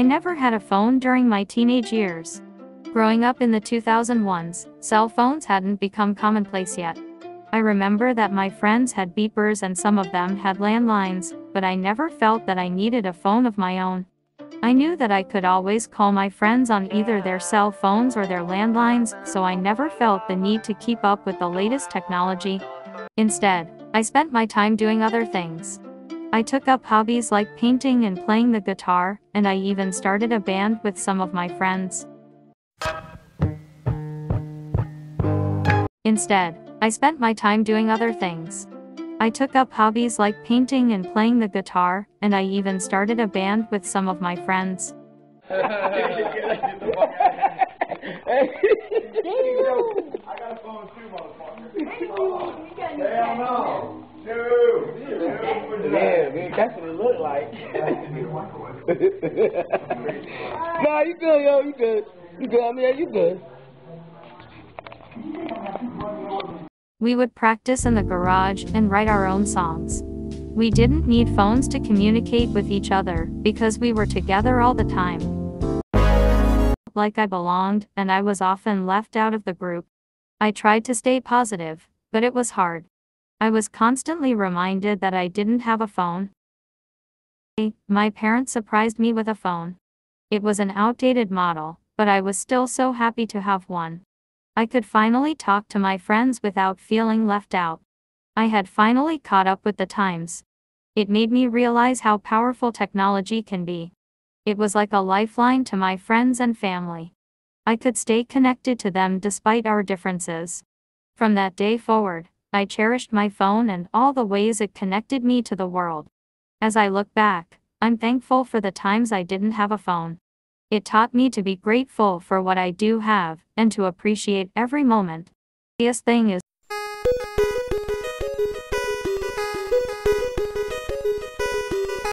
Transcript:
I never had a phone during my teenage years. Growing up in the 2001s, cell phones hadn't become commonplace yet. I remember that my friends had beepers and some of them had landlines, but I never felt that I needed a phone of my own. I knew that I could always call my friends on either their cell phones or their landlines, so I never felt the need to keep up with the latest technology. Instead, I spent my time doing other things. I took up hobbies like painting and playing the guitar, and I even started a band with some of my friends. Instead, I spent my time doing other things. I took up hobbies like painting and playing the guitar, and I even started a band with some of my friends. Yeah, that's what it look like. nah, you good, yo, you good. You good, I mean, you good. We would practice in the garage and write our own songs. We didn't need phones to communicate with each other because we were together all the time. Like I belonged, and I was often left out of the group. I tried to stay positive, but it was hard. I was constantly reminded that I didn't have a phone. My parents surprised me with a phone. It was an outdated model, but I was still so happy to have one. I could finally talk to my friends without feeling left out. I had finally caught up with the times. It made me realize how powerful technology can be. It was like a lifeline to my friends and family. I could stay connected to them despite our differences. From that day forward, I cherished my phone and all the ways it connected me to the world. As I look back, I'm thankful for the times I didn't have a phone. It taught me to be grateful for what I do have and to appreciate every moment. The thing is